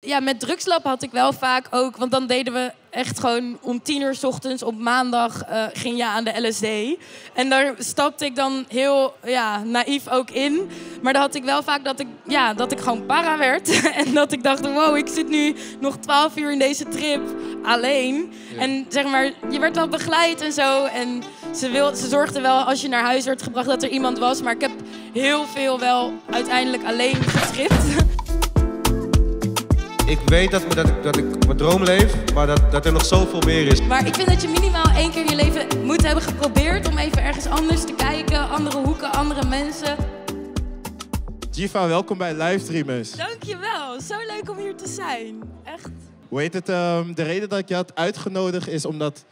Ja, met drugslab had ik wel vaak ook, want dan deden we echt gewoon om tien uur s ochtends op maandag uh, ging je aan de LSD. En daar stapte ik dan heel ja, naïef ook in. Maar dan had ik wel vaak dat ik, ja, dat ik gewoon para werd. en dat ik dacht, wow, ik zit nu nog twaalf uur in deze trip alleen. En zeg maar, je werd wel begeleid en zo. En ze, wil, ze zorgde wel als je naar huis werd gebracht dat er iemand was. Maar ik heb heel veel wel uiteindelijk alleen getript. ik weet dat, dat, ik, dat ik mijn droom leef, maar dat, dat er nog zoveel meer is. Maar ik vind dat je minimaal één keer in je leven moet hebben geprobeerd om even ergens anders te kijken. Andere hoeken, andere mensen. Jiva, welkom bij Livestreamers. Dankjewel, zo leuk om hier te zijn. Echt. Hoe heet het? Um, de reden dat ik je had uitgenodigd is omdat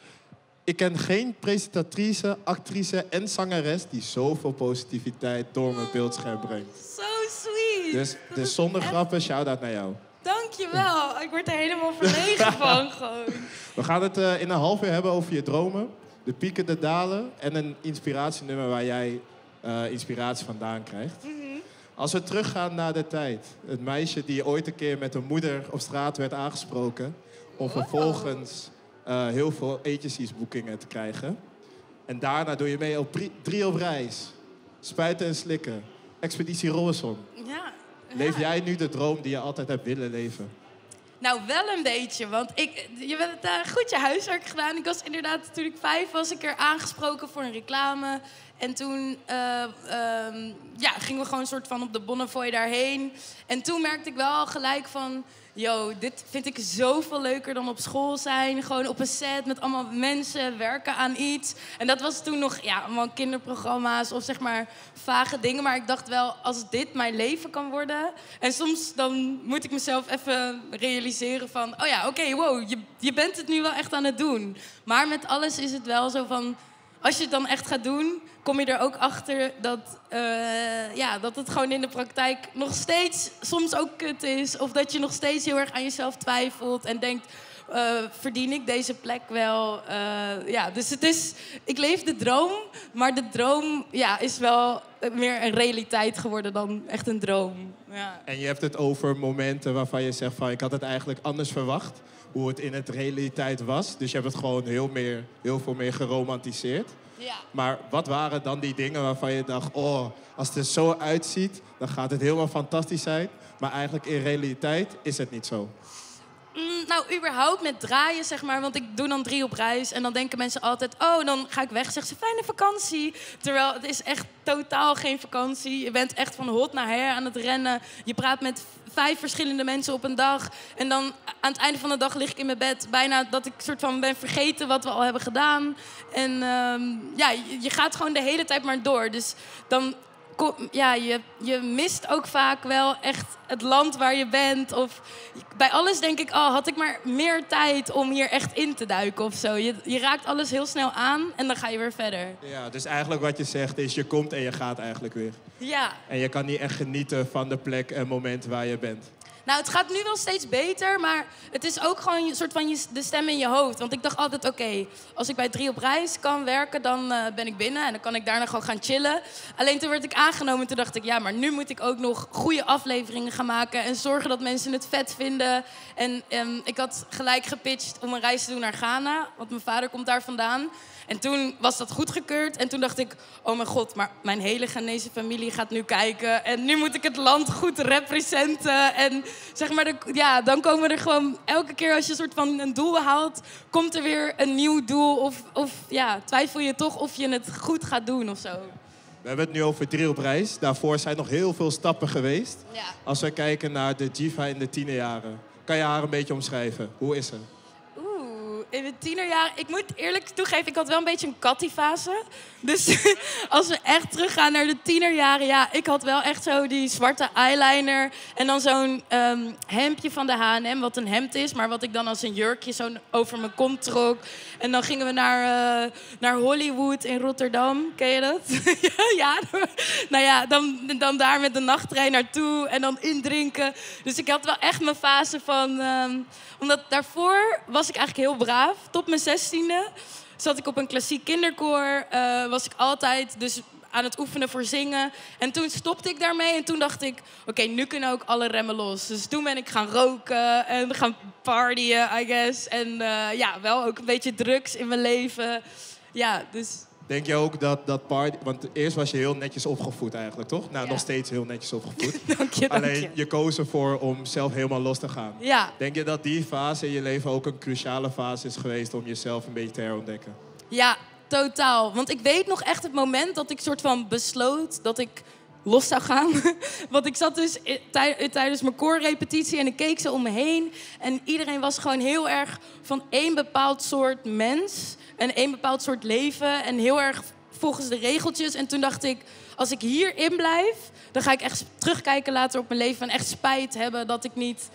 ik ken geen presentatrice, actrice en zangeres die zoveel positiviteit door mijn beeldscherm brengt. So sweet. Dus, dus zonder grappen, shout-out naar jou. Dankjewel. Ik word er helemaal verlegen van gewoon. We gaan het uh, in een half uur hebben over je dromen. De pieken, de dalen. En een inspiratienummer waar jij uh, inspiratie vandaan krijgt. Mm -hmm. Als we teruggaan naar de tijd. Het meisje die ooit een keer met een moeder op straat werd aangesproken. Om vervolgens uh, heel veel agencies-boekingen te krijgen. En daarna doe je mee op drie op reis. Spuiten en slikken. Expeditie Robinson. Ja. Leef jij nu de droom die je altijd hebt willen leven? Nou, wel een beetje. Want ik, je hebt uh, goed je huiswerk gedaan. Ik was inderdaad, toen ik vijf was, ik er aangesproken voor een reclame. En toen uh, um, ja, gingen we gewoon een soort van op de Bonnefoy daarheen. En toen merkte ik wel gelijk van yo, dit vind ik zoveel leuker dan op school zijn. Gewoon op een set met allemaal mensen, werken aan iets. En dat was toen nog, ja, allemaal kinderprogramma's of zeg maar vage dingen. Maar ik dacht wel, als dit mijn leven kan worden... En soms dan moet ik mezelf even realiseren van... Oh ja, oké, wow, je, je bent het nu wel echt aan het doen. Maar met alles is het wel zo van als je het dan echt gaat doen, kom je er ook achter dat, uh, ja, dat het gewoon in de praktijk nog steeds soms ook kut is. Of dat je nog steeds heel erg aan jezelf twijfelt en denkt. Uh, verdien ik deze plek wel? Uh, ja, dus het is, ik leef de droom, maar de droom ja, is wel meer een realiteit geworden dan echt een droom. Ja. En je hebt het over momenten waarvan je zegt van ik had het eigenlijk anders verwacht hoe het in het realiteit was. Dus je hebt het gewoon heel, meer, heel veel meer geromantiseerd. Ja. Maar wat waren dan die dingen waarvan je dacht... oh, als het er zo uitziet, dan gaat het helemaal fantastisch zijn. Maar eigenlijk in realiteit is het niet zo. Mm, nou, überhaupt met draaien, zeg maar. Want ik doe dan drie op reis. En dan denken mensen altijd, oh, dan ga ik weg. Zeggen ze, fijne vakantie. Terwijl het is echt totaal geen vakantie. Je bent echt van hot naar her aan het rennen. Je praat met vijf verschillende mensen op een dag. En dan aan het einde van de dag lig ik in mijn bed. Bijna dat ik soort van ben vergeten wat we al hebben gedaan. En um, ja, je gaat gewoon de hele tijd maar door. Dus dan ja, je, je mist ook vaak wel echt het land waar je bent. Of bij alles denk ik, oh, had ik maar meer tijd om hier echt in te duiken of zo. Je, je raakt alles heel snel aan en dan ga je weer verder. Ja, dus eigenlijk wat je zegt is, je komt en je gaat eigenlijk weer. Ja. En je kan niet echt genieten van de plek en moment waar je bent. Nou, het gaat nu wel steeds beter, maar het is ook gewoon een soort van je, de stem in je hoofd. Want ik dacht altijd, oké, als ik bij drie op reis kan werken, dan uh, ben ik binnen. En dan kan ik daarna gewoon gaan chillen. Alleen toen werd ik aangenomen en toen dacht ik, ja, maar nu moet ik ook nog goede afleveringen gaan maken. En zorgen dat mensen het vet vinden. En um, ik had gelijk gepitcht om een reis te doen naar Ghana, want mijn vader komt daar vandaan. En toen was dat goedgekeurd. En toen dacht ik, oh mijn god, maar mijn hele Ghanese familie gaat nu kijken. En nu moet ik het land goed representen. En zeg maar, de, ja, dan komen er gewoon... Elke keer als je een soort van een doel haalt, komt er weer een nieuw doel. Of, of ja, twijfel je toch of je het goed gaat doen of zo. We hebben het nu over drie op reis. Daarvoor zijn nog heel veel stappen geweest. Ja. Als we kijken naar de Jiva in de tienerjaren. Kan je haar een beetje omschrijven? Hoe is ze? In mijn tienerjaren... Ik moet eerlijk toegeven, ik had wel een beetje een kattiefase. Dus als we echt teruggaan naar de tienerjaren... Ja, ik had wel echt zo die zwarte eyeliner... en dan zo'n um, hemdje van de H&M, wat een hemd is... maar wat ik dan als een jurkje zo over mijn kont trok. En dan gingen we naar, uh, naar Hollywood in Rotterdam. Ken je dat? ja, nou ja, dan, dan daar met de nachttrein naartoe... en dan indrinken. Dus ik had wel echt mijn fase van... Um, omdat daarvoor was ik eigenlijk heel braaf. Tot mijn zestiende zat ik op een klassiek kinderkoor. Uh, was ik altijd dus aan het oefenen voor zingen. En toen stopte ik daarmee en toen dacht ik, oké, nu kunnen ook alle remmen los. Dus toen ben ik gaan roken en gaan partyen, I guess. En eh, ja, wel ook een beetje drugs in mijn leven. Ja, dus Denk je ook dat dat party... Want eerst was je heel netjes opgevoed eigenlijk, toch? Nou, Ja. nog steeds heel netjes opgevoed. dank je, dank Alleen, je. je koos ervoor om zelf helemaal los te gaan. Ja, Denk je dat die fase in je leven ook een cruciale fase is geweest om jezelf een beetje te herontdekken? Ja, totaal. Want ik weet nog echt het moment dat ik soort van besloot dat ik los zou gaan. Want ik zat dus tijdens mijn koorrepetitie en ik keek zo om me heen. En iedereen was gewoon heel erg van één bepaald soort mens. En één bepaald soort leven. En heel erg volgens de regeltjes. En toen dacht ik, als ik hierin blijf... dan ga ik echt terugkijken later op mijn leven... en echt spijt hebben dat ik niet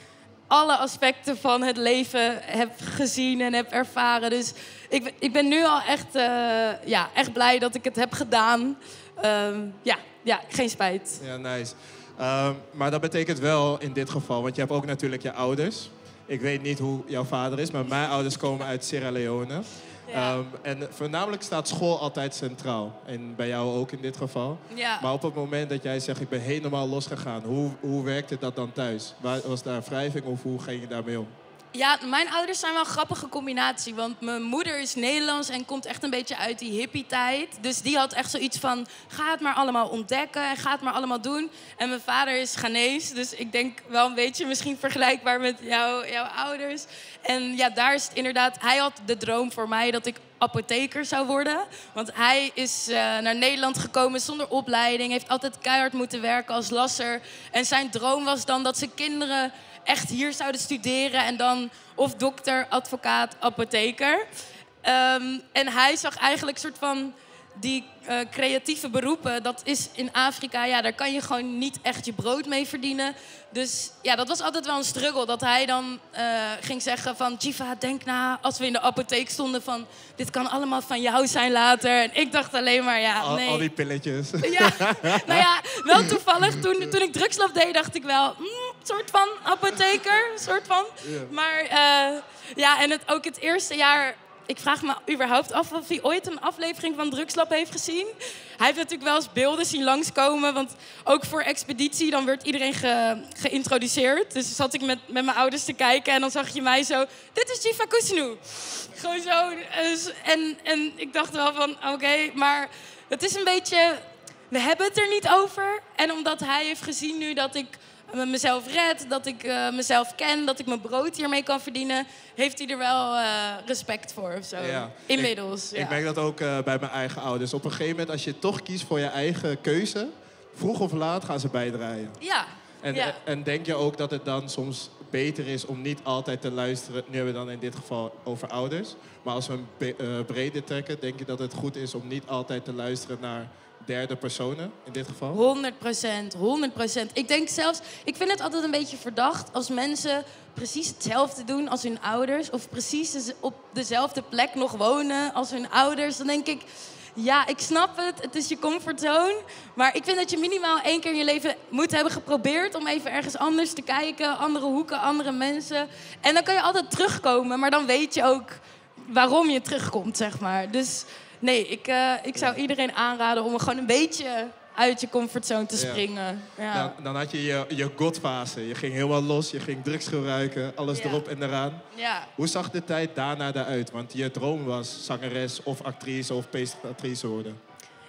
alle aspecten van het leven heb gezien en heb ervaren. Dus ik, ik ben nu al echt, eh, ja, echt blij dat ik het heb gedaan. Ehm, ja, ja, geen spijt. Ja, nice. Ehm, maar dat betekent wel in dit geval, want je hebt ook natuurlijk je ouders. Ik weet niet hoe jouw vader is, maar mijn ouders komen uit Sierra Leone. Ja. Ehm, en voornamelijk staat school altijd centraal. En bij jou ook in dit geval. Ja. Maar op het moment dat jij zegt, ik ben helemaal losgegaan, hoe, hoe werkte dat dan thuis? Wa- Was daar wrijving of hoe ging je daarmee om? Ja, mijn ouders zijn wel een grappige combinatie. Want mijn moeder is Nederlands en komt echt een beetje uit die hippie-tijd. Dus die had echt zoiets van, ga het maar allemaal ontdekken en ga het maar allemaal doen. En mijn vader is Ghanese, dus ik denk wel een beetje misschien vergelijkbaar met jou, jouw ouders. En ja, daar is het inderdaad, hij had de droom voor mij dat ik apotheker zou worden. Want hij is eh, naar Nederland gekomen zonder opleiding, heeft altijd keihard moeten werken als lasser. En zijn droom was dan dat zijn kinderen echt hier zouden studeren en dan of dokter, advocaat, apotheker. Ehm, en hij zag eigenlijk een soort van die eh, creatieve beroepen, dat is in Afrika, ja, daar kan je gewoon niet echt je brood mee verdienen. Dus ja, dat was altijd wel een struggle. Dat hij dan eh, ging zeggen van, Jiva, denk na, als we in de apotheek stonden van, dit kan allemaal van jou zijn later. En ik dacht alleen maar, ja, Al, nee. al die pilletjes. Ja, nou ja, wel toevallig. Toen, toen ik drugslab deed, dacht ik wel... mm, soort van apotheker, soort van. Maar eh, ja, en het, ook het eerste jaar... Ik vraag me überhaupt af of hij ooit een aflevering van Drugslab heeft gezien. Hij heeft natuurlijk wel eens beelden zien langskomen. Want ook voor expeditie, dan werd iedereen ge- geïntroduceerd. Dus zat ik met, met mijn ouders te kijken en dan zag je mij zo... Dit is Jiva Kusnu. Gewoon zo. dus- en, en ik dacht wel van, oké, maar het is een beetje we hebben het er niet over. En omdat hij heeft gezien nu dat ik mezelf red, dat ik eh, mezelf ken, dat ik mijn brood hiermee kan verdienen, heeft hij er wel eh, respect voor of zo. Ja. Inmiddels. Ik, ja. ik merk dat ook eh, bij mijn eigen ouders. Op een gegeven moment, als je toch kiest voor je eigen keuze, vroeg of laat gaan ze bijdraaien. ja. En, ja. en denk je ook dat het dan soms beter is om niet altijd te luisteren, nu hebben we dan in dit geval over ouders, maar als we een breder trekken, denk je dat het goed is om niet altijd te luisteren naar derde personen in dit geval? 100 procent, 100 procent. Ik denk zelfs, ik vind het altijd een beetje verdacht als mensen precies hetzelfde doen als hun ouders. Of precies op dezelfde plek nog wonen als hun ouders. Dan denk ik, ja, ik snap het, het is je comfortzone. Maar ik vind dat je minimaal één keer in je leven moet hebben geprobeerd om even ergens anders te kijken. Andere hoeken, andere mensen. En dan kan je altijd terugkomen, maar dan weet je ook waarom je terugkomt, zeg maar. Dus nee, ik, eh, ik zou iedereen aanraden om gewoon een beetje uit je comfortzone te springen. Ja. Dan, dan had je je, je godfase. Je ging helemaal los, je ging drugs gebruiken, alles Ja. erop en eraan. ja. Hoe zag de tijd daarna eruit? Want je droom was zangeres of actrice of presentatrice worden.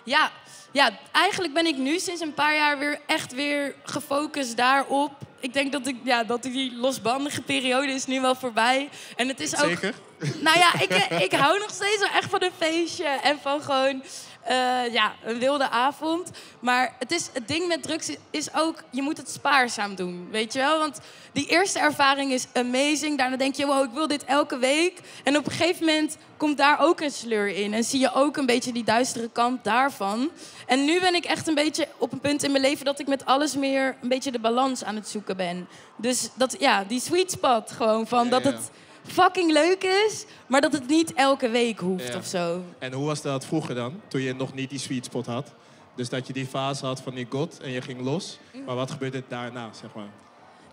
Ja, ja, eigenlijk ben ik nu sinds een paar jaar weer echt weer gefocust daarop. Ik denk dat, ik, ja, dat die losbandige periode is nu wel voorbij. En het is ook... Zeker? Nou ja, ik, ik hou nog steeds wel echt van een feestje en van gewoon eh, ja, een wilde avond. Maar het, is, het ding met drugs is ook, je moet het spaarzaam doen, weet je wel? Want die eerste ervaring is amazing. Daarna denk je, wow, ik wil dit elke week. En op een gegeven moment komt daar ook een sleur in. En zie je ook een beetje die duistere kant daarvan. En nu ben ik echt een beetje op een punt in mijn leven... dat ik met alles meer een beetje de balans aan het zoeken ben. Dus dat, ja, die sweet spot gewoon van Ja, dat ja. Fucking leuk is, maar dat het niet elke week hoeft Ja. of zo. En hoe was dat vroeger dan? Toen je nog niet die sweet spot had. Dus dat je die fase had van die god en je ging los. Maar wat gebeurde daarna, zeg maar?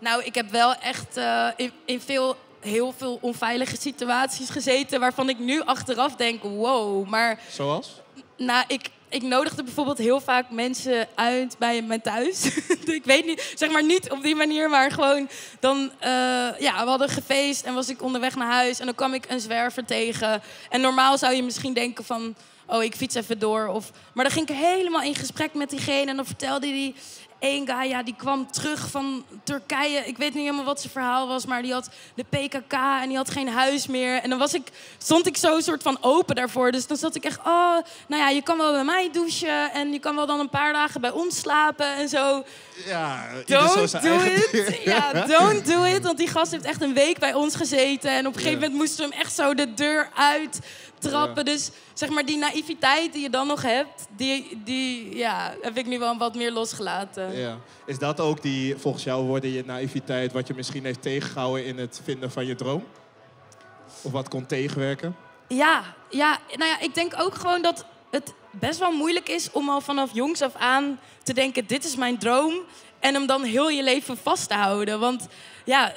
Nou, ik heb wel echt eh, in, in veel, heel veel onveilige situaties gezeten waarvan ik nu achteraf denk, wow. Maar Zoals? nou, ik, ik nodigde bijvoorbeeld heel vaak mensen uit bij mijn thuis. ik weet niet, zeg maar niet op die manier, maar gewoon dan, eh, ja, we hadden gefeest en was ik onderweg naar huis en dan kwam ik een zwerver tegen. En normaal zou je misschien denken van, oh, ik fiets even door. Of, maar dan ging ik helemaal in gesprek met diegene en dan vertelde hij één guy, ja, die kwam terug van Turkije. Ik weet niet helemaal wat zijn verhaal was, maar die had de PKK en die had geen huis meer. En dan was ik, stond ik zo soort van open daarvoor. Dus dan zat ik echt, oh, nou ja, je kan wel bij mij douchen en je kan wel dan een paar dagen bij ons slapen en zo. Ja, don't do it. Ja, don't do it. Want die gast heeft echt een week bij ons gezeten. En op een gegeven moment moesten we hem echt zo de deur uit trappen. Dus zeg maar, die naïviteit die je dan nog hebt, die, die ja, heb ik nu wel wat meer losgelaten. Ja. Is dat ook die, volgens jou woorden, je naïviteit, wat je misschien heeft tegengehouden in het vinden van je droom? Of wat kon tegenwerken? Ja, ja, nou ja, ik denk ook gewoon dat het best wel moeilijk is om al vanaf jongs af aan te denken: dit is mijn droom. En hem dan heel je leven vast te houden. Want ja,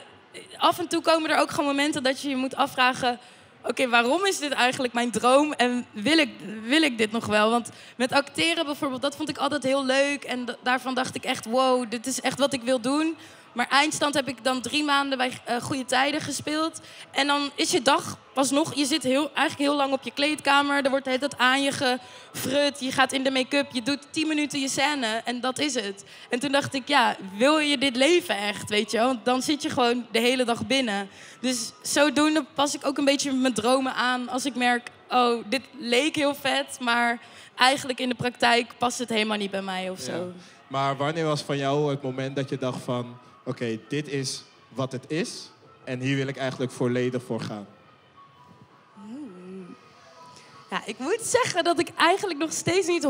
af en toe komen er ook gewoon momenten dat je je moet afvragen oké, waarom is dit eigenlijk mijn droom en wil ik, wil ik dit nog wel? Want met acteren bijvoorbeeld, dat vond ik altijd heel leuk. En daarvan dacht ik echt, wow, dit is echt wat ik wil doen. Maar eindstand heb ik dan drie maanden bij uh, Goede Tijden gespeeld. En dan is je dag pas nog... Je zit heel, eigenlijk heel lang op je kleedkamer. Er wordt het hele aan je gefrut. Je gaat in de make-up. Je doet tien minuten je scène. En dat is het. En toen dacht ik, ja, wil je dit leven echt? Weet je Want dan zit je gewoon de hele dag binnen. Dus zodoende pas ik ook een beetje mijn dromen aan. Als ik merk, oh, dit leek heel vet. Maar eigenlijk in de praktijk past het helemaal niet bij mij of zo. Maar wanneer was van jou het moment dat je dacht van oké, dit is wat het is en hier wil ik eigenlijk volledig voor gaan? Ik moet zeggen dat ik eigenlijk nog steeds niet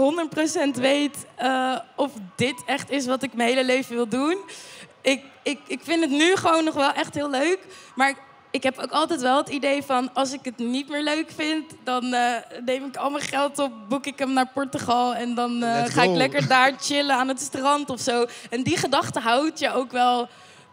100% weet uh, of dit echt is wat ik mijn hele leven wil doen. Ik, ik, ik vind het nu gewoon nog wel echt heel leuk. Maar ik heb ook altijd wel het idee van als ik het niet meer leuk vind, dan uh, neem ik al mijn geld op, boek ik hem naar Portugal en dan uh, ga ik lekker daar chillen aan het strand of zo. En die gedachte houdt je ook wel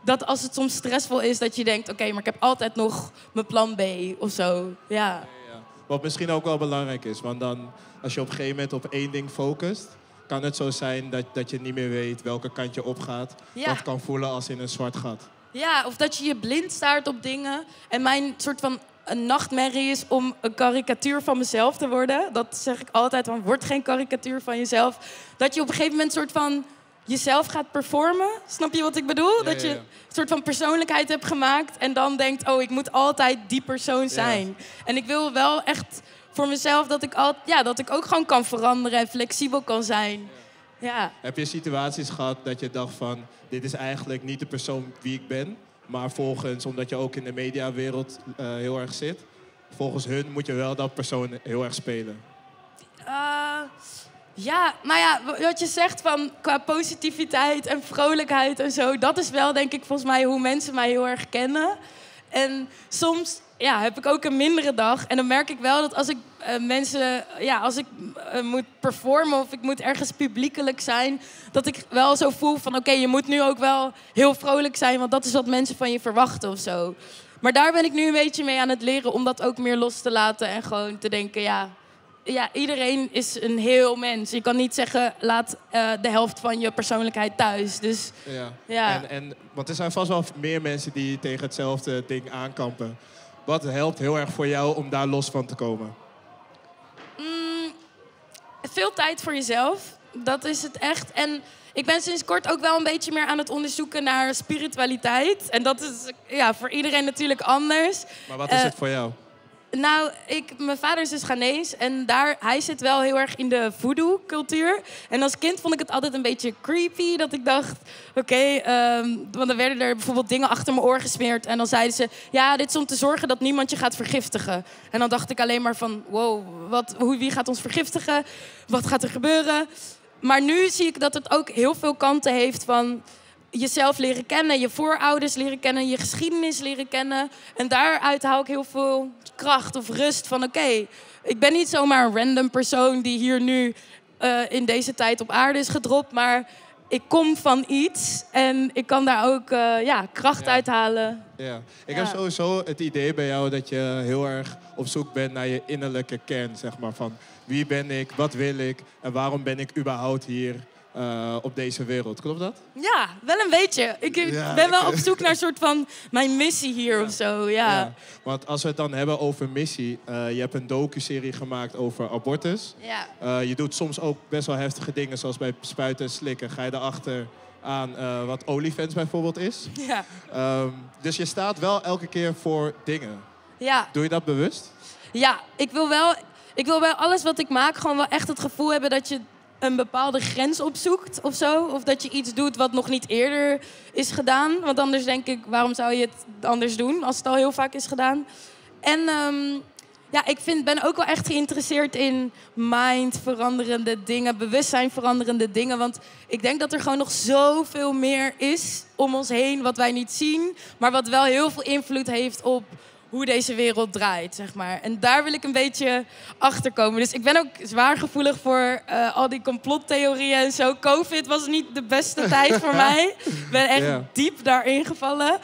dat als het soms stressvol is, dat je denkt: oké, maar ik heb altijd nog mijn plan B of zo. Ja. ja. Wat misschien ook wel belangrijk is, want dan als je op een gegeven moment op één ding focust, kan het zo zijn dat, dat je niet meer weet welke kant je opgaat. Ja. Dat kan voelen als in een zwart gat. Ja, of dat je je blind staart op dingen. En mijn soort van een nachtmerrie is om een karikatuur van mezelf te worden. Dat zeg ik altijd, want word geen karikatuur van jezelf. Dat je op een gegeven moment soort van jezelf gaat performen. Snap je wat ik bedoel? dat je een soort van persoonlijkheid hebt gemaakt en dan denkt, oh, ik moet altijd die persoon zijn. En ik wil wel echt voor mezelf dat ik, al, ja, dat ik ook gewoon kan veranderen en flexibel kan zijn. Ja. Heb je situaties gehad dat je dacht van, dit is eigenlijk niet de persoon wie ik ben, maar volgens, omdat je ook in de mediawereld uh, heel erg zit, volgens hun moet je wel dat persoon heel erg spelen? Uh, ja, nou ja, wat je zegt van qua positiviteit en vrolijkheid en zo, dat is wel denk ik volgens mij hoe mensen mij heel erg kennen. En soms ja, heb ik ook een mindere dag. En dan merk ik wel dat als ik uh, mensen, ja, als ik uh, moet performen of ik moet ergens publiekelijk zijn, dat ik wel zo voel van oké, je moet nu ook wel heel vrolijk zijn, want dat is wat mensen van je verwachten of zo. Maar daar ben ik nu een beetje mee aan het leren om dat ook meer los te laten en gewoon te denken, ja, ja iedereen is een heel mens. Je kan niet zeggen, laat uh, de helft van je persoonlijkheid thuis. Dus, ja. ja. En, en, want er zijn vast wel meer mensen die tegen hetzelfde ding aankampen. Wat helpt heel erg voor jou om daar los van te komen? Mm, veel tijd voor jezelf. Dat is het echt. En ik ben sinds kort ook wel een beetje meer aan het onderzoeken naar spiritualiteit. En dat is ja, voor iedereen natuurlijk anders. Maar wat is uh, het voor jou? Nou, ik, mijn vader is dus Ghanese en daar, hij zit wel heel erg in de voodoo-cultuur. En als kind vond ik het altijd een beetje creepy, dat ik dacht, oké, ehm, want dan werden er bijvoorbeeld dingen achter mijn oor gesmeerd. En dan zeiden ze, ja, dit is om te zorgen dat niemand je gaat vergiftigen. En dan dacht ik alleen maar van, wow, wat, hoe, wie gaat ons vergiftigen? Wat gaat er gebeuren? Maar nu zie ik dat het ook heel veel kanten heeft van jezelf leren kennen, je voorouders leren kennen, je geschiedenis leren kennen. En daaruit haal ik heel veel kracht of rust van oké, ik ben niet zomaar een random persoon die hier nu uh, in deze tijd op aarde is gedropt, maar ik kom van iets en ik kan daar ook eh, ja, kracht Ja. uit halen. Ja. Ik Ja. heb sowieso het idee bij jou dat je heel erg op zoek bent naar je innerlijke kern, zeg maar. Van wie ben ik, wat wil ik en waarom ben ik überhaupt hier eh, op deze wereld. Klopt dat? Ja, wel een beetje. Ik Ja, ben wel ik- op zoek naar een soort van mijn missie hier of zo. Ja. Want als we het dan hebben over missie, eh, je hebt een docu-serie gemaakt over abortus. Ja. Eh, je doet soms ook best wel heftige dingen, zoals bij spuiten en slikken. Ga je erachter aan wat OnlyFans bijvoorbeeld is. Ja. Ehm, dus je staat wel elke keer voor dingen. Ja. Doe je dat bewust? Ja, ik wil wel. Ik wil bij alles wat ik maak gewoon wel echt het gevoel hebben dat je een bepaalde grens opzoekt of zo. Of dat je iets doet wat nog niet eerder is gedaan. Want anders denk ik, waarom zou je het anders doen als het al heel vaak is gedaan? En ehm, ja, ik vind, ben ook wel echt geïnteresseerd in mind veranderende dingen, bewustzijn veranderende dingen. Want ik denk dat er gewoon nog zoveel meer is om ons heen wat wij niet zien. Maar wat wel heel veel invloed heeft op hoe deze wereld draait, zeg maar. En daar wil ik een beetje achter komen. Dus ik ben ook zwaar gevoelig voor eh, al die complottheorieën en zo. Covid was niet de beste tijd voor mij. Ik ben echt diep daarin gevallen.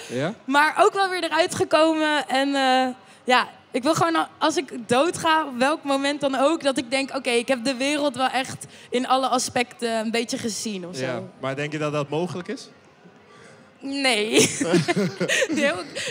Maar ook wel weer eruit gekomen. En eh, ja, ik wil gewoon al- als ik doodga, op welk moment dan ook, dat ik denk: oké, ik heb de wereld wel echt in alle aspecten een beetje gezien of zo. ja. Maar denk je dat dat mogelijk is? Nee.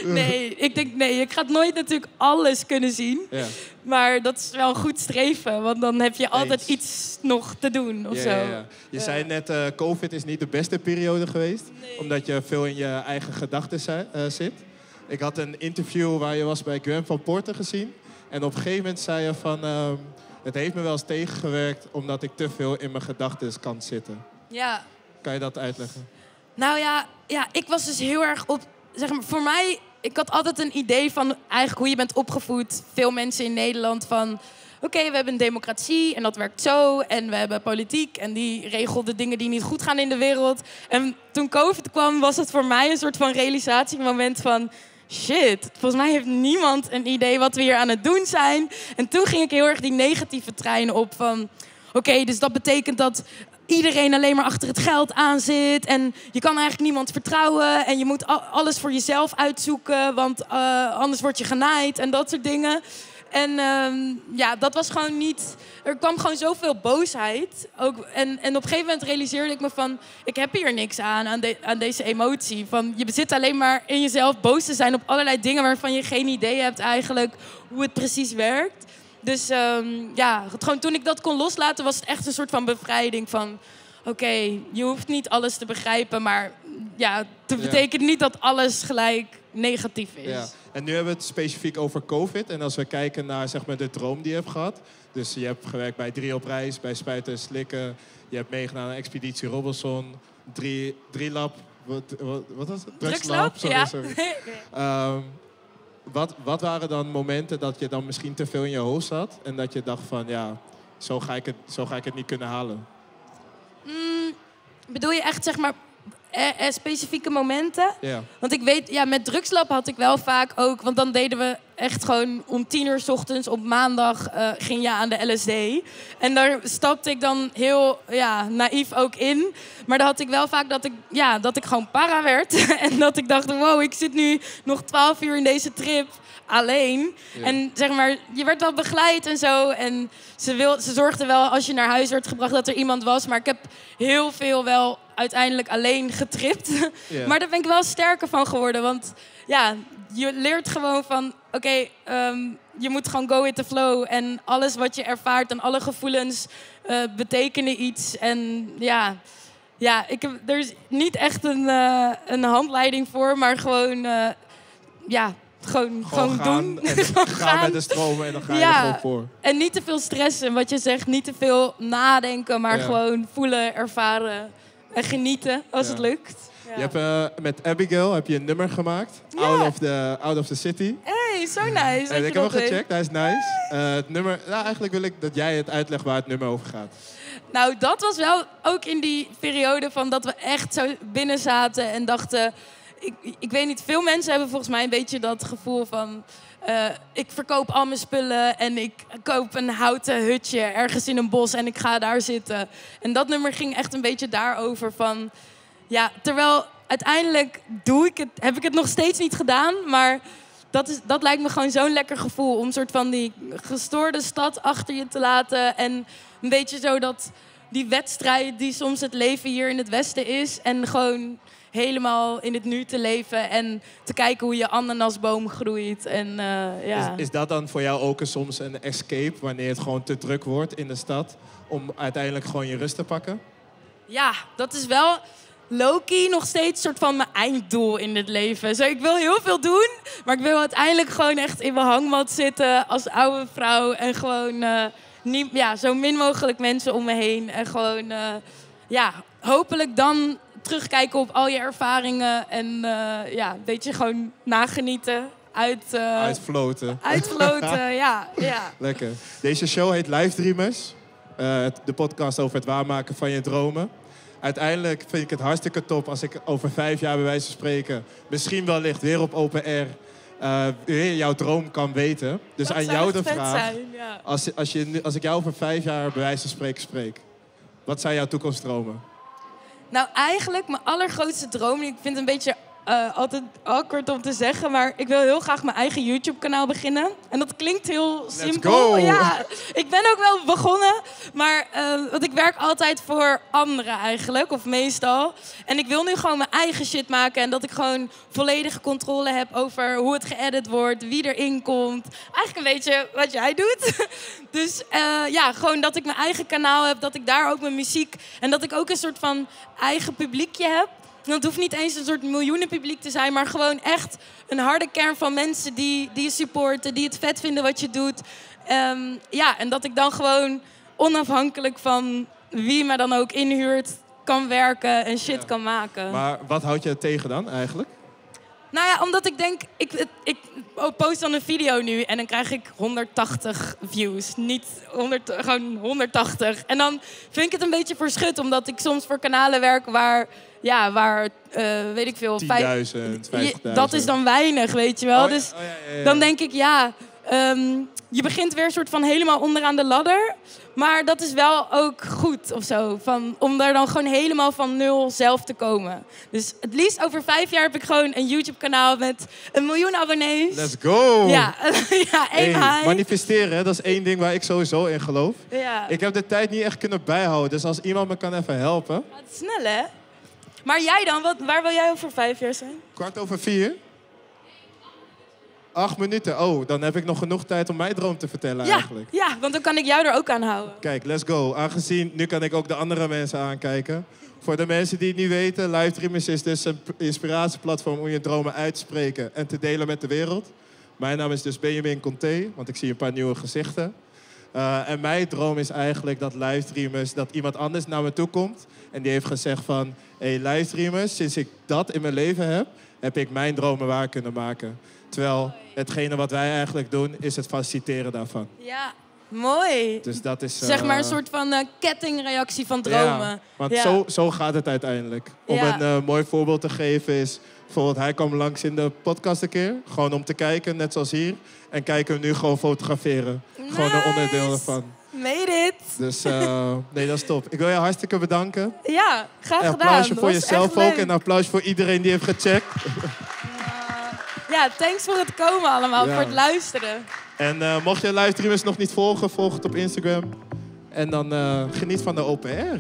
Nee, ik denk nee. Ik ga nooit natuurlijk alles kunnen zien. Ja. Maar dat is wel een goed streven, want dan heb je altijd Eens. iets nog te doen of Ja, zo. ja, ja. Je zei net, eh, COVID is niet de beste periode geweest. Nee. Omdat je veel in je eigen gedachten eh, zit. Ik had een interview waar je was bij Graham van Porten gezien. En op een gegeven moment zei je van... ehm, het heeft me wel eens tegengewerkt omdat ik te veel in mijn gedachten kan zitten. Ja. Kan je dat uitleggen? Nou ja, ja, ik was dus heel erg op. Zeg maar, voor mij, ik had altijd een idee van eigenlijk hoe je bent opgevoed. Veel mensen in Nederland van. Oké, we hebben een democratie en dat werkt zo. En we hebben politiek en die regelt de dingen die niet goed gaan in de wereld. En toen COVID kwam, was het voor mij een soort van realisatiemoment van. Shit, volgens mij heeft niemand een idee wat we hier aan het doen zijn. En toen ging ik heel erg die negatieve trein op van... Oké, dus dat betekent dat iedereen alleen maar achter het geld aan zit. En je kan eigenlijk niemand vertrouwen. En je moet alles voor jezelf uitzoeken, want eh, anders word je genaaid en dat soort dingen. En ehm, ja, dat was gewoon niet. Er kwam gewoon zoveel boosheid. Ook, en, en op een gegeven moment realiseerde ik me van: ik heb hier niks aan, aan, aan deze emotie. Van, je zit alleen maar in jezelf boos te zijn op allerlei dingen waarvan je geen idee hebt eigenlijk hoe het precies werkt. Dus ehm, ja, het- gewoon toen ik dat kon loslaten, was het echt een soort van bevrijding van... Oké, je hoeft niet alles te begrijpen, maar ja, dat Ja. betekent niet dat alles gelijk negatief is. Ja. En nu hebben we het specifiek over COVID. En als we kijken naar zeg maar, de droom die je hebt gehad. Dus je hebt gewerkt bij Drie op Reis, bij Spuiten en Slikken. Je hebt meegedaan aan Expeditie Robinson. Drie, drie Lab. Wat, wat, wat was het? Drugslab? Sorry, ja. sorry. Ehm, wat, wat waren dan momenten dat je dan misschien te veel in je hoofd zat? En dat je dacht van, ja, zo ga ik het, zo ga ik het niet kunnen halen. Mm, bedoel je echt, zeg maar, eh, eh, specifieke momenten? Ja. Want ik weet, ja, met drugslab had ik wel vaak ook... Want dan deden we echt gewoon om tien uur 's ochtends op maandag eh, ging je aan de LSD. En daar stapte ik dan heel ja, naïef ook in. Maar dan had ik wel vaak dat ik, ja, dat ik gewoon para werd. en dat ik dacht, wow, ik zit nu nog twaalf uur in deze trip alleen. Ja. En zeg maar, je werd wel begeleid en zo. En ze, wil, ze zorgde wel als je naar huis werd gebracht dat er iemand was. Maar ik heb heel veel wel uiteindelijk alleen getript. Ja. Maar daar ben ik wel sterker van geworden. Want ja, je leert gewoon van... Oké, ehm, je moet gewoon go with the flow. En alles wat je ervaart en alle gevoelens eh, betekenen iets. En ja, ja ik heb, er is niet echt een, eh, een handleiding voor. Maar gewoon, eh, ja, gewoon, gewoon, doen. En Gewoon gaan met de stromen en dan ga je Ja. er gewoon voor. En niet te veel stressen, wat je zegt. Niet te veel nadenken, maar Ja. gewoon voelen, ervaren en genieten als Ja. het lukt. Ja. Je hebt eh, met Abigail heb je een nummer gemaakt. Out, of the, Out of the City. Hey, zo nice. En ik heb hem gecheckt, hij is nice. Eh, het nummer, nou, eigenlijk wil ik dat jij het uitlegt waar het nummer over gaat. Nou, dat was wel ook in die periode van dat we echt zo binnen zaten en dachten... ik, ik weet niet, veel mensen hebben volgens mij een beetje dat gevoel van... eh, ik verkoop al mijn spullen en ik koop een houten hutje ergens in een bos en ik ga daar zitten. En dat nummer ging echt een beetje daarover van... Ja, terwijl uiteindelijk doe ik het, heb ik het nog steeds niet gedaan, maar dat, is, dat lijkt me gewoon zo'n lekker gevoel. Om een soort van die gestoorde stad achter je te laten. En een beetje zo dat die wedstrijd die soms het leven hier in het Westen is. En gewoon helemaal in het nu te leven. En te kijken hoe je ananasboom groeit. En eh, ja. Is, is dat dan voor jou ook een, soms een escape wanneer het gewoon te druk wordt in de stad? Om uiteindelijk gewoon je rust te pakken? Ja, dat is wel Loki nog steeds soort van mijn einddoel in het leven. Zo, ik wil heel veel doen, maar ik wil uiteindelijk gewoon echt in mijn hangmat zitten als oude vrouw. En gewoon eh, niet, ja, zo min mogelijk mensen om me heen. En gewoon, eh, ja, hopelijk dan terugkijken op al je ervaringen. En eh, ja, een beetje gewoon nagenieten. Uit, Uitfloten. Uitfloten, ja, ja. Lekker. Deze show heet Live Dreamers. De podcast over het waarmaken van je dromen. Uiteindelijk vind ik het hartstikke top als ik over vijf jaar bij wijze van spreken... misschien wellicht weer op open air uh, weer jouw droom kan weten. Dus Dat aan jou de vraag. zijn, ja. Als, als, je, als ik jou over vijf jaar bij wijze van spreken spreek... wat zijn jouw toekomstdromen? Nou, eigenlijk mijn allergrootste droom. Ik vind het een beetje eh, altijd awkward om te zeggen, maar ik wil heel graag mijn eigen YouTube-kanaal beginnen. En dat klinkt heel simpel. go! Ja, ik ben ook wel begonnen, maar eh, want ik werk altijd voor anderen eigenlijk, of meestal. En ik wil nu gewoon mijn eigen shit maken en dat ik gewoon volledige controle heb over hoe het geëdit wordt, wie erin komt. Eigenlijk een beetje wat jij doet. Dus eh, ja, gewoon dat ik mijn eigen kanaal heb, dat ik daar ook mijn muziek en dat ik ook een soort van eigen publiekje heb. En dat hoeft niet eens een soort miljoenen publiek te zijn, maar gewoon echt een harde kern van mensen die, die je supporten, die het vet vinden wat je doet. Ehm, ja, en dat ik dan gewoon onafhankelijk van wie me dan ook inhuurt, kan werken en shit kan maken. Maar wat houd je tegen dan eigenlijk? Nou ja, omdat ik denk, ik, ik post dan een video nu en dan krijg ik 180 views. Niet 100, gewoon 180. En dan vind ik het een beetje verschut, omdat ik soms voor kanalen werk waar, ja, waar, eh, weet ik veel, 10.000, vijf- 50.000. Je- Dat is dan weinig, weet je wel. Oh, ja, dus oh, ja, ja, ja. dan denk ik, ja, ehm, je begint weer soort van helemaal onderaan de ladder. Maar dat is wel ook goed of zo. Van, om daar dan gewoon helemaal van nul zelf te komen. Dus het liefst over vijf jaar heb ik gewoon een YouTube-kanaal met een miljoen abonnees. Let's go! Ja, ja één Hey, high. manifesteren, dat is één ding waar ik sowieso in geloof. Ja. Ik heb de tijd niet echt kunnen bijhouden, dus als iemand me kan even helpen. Gaat snel, hè? Maar jij dan? Wat, waar wil jij over vijf jaar zijn? Kwart over vier. Acht minuten. Oh, dan heb ik nog genoeg tijd om mijn droom te vertellen Ja, eigenlijk. ja, want dan kan ik jou er ook aan houden. Kijk, let's go. Aangezien, nu kan ik ook de andere mensen aankijken. Voor de mensen die het niet weten, Livestreamers is dus een inspiratieplatform om je dromen uit te spreken en te delen met de wereld. Mijn naam is dus Benjamin Conté, want ik zie een paar nieuwe gezichten. Eh, en mijn droom is eigenlijk dat livestreamers, dat iemand anders naar me toe komt en die heeft gezegd van, hé hey, livestreamers, sinds ik dat in mijn leven heb, heb ik mijn dromen waar kunnen maken. Terwijl hetgene wat wij eigenlijk doen, is het faciliteren daarvan. Ja, mooi. Dus dat is... Zeg maar een eh, soort van eh, kettingreactie van dromen. ja, want Ja. Zo, zo gaat het uiteindelijk. Om Ja. een eh, mooi voorbeeld te geven is... Bijvoorbeeld, hij kwam langs in de podcast een keer. Gewoon om te kijken, net zoals hier. En kijken we nu gewoon fotograferen. Gewoon een onderdeel ervan. Made it. Dus nee, dat is top. Ik wil je hartstikke bedanken. Ja, graag Een gedaan. applausje Dat voor jezelf ook. leuk. En een applaus voor iedereen die heeft gecheckt. Ja, thanks voor het komen allemaal, Ja. voor het luisteren. En eh, mocht je livestreamers nog niet volgen, volg het op Instagram. En dan eh, geniet van de open air.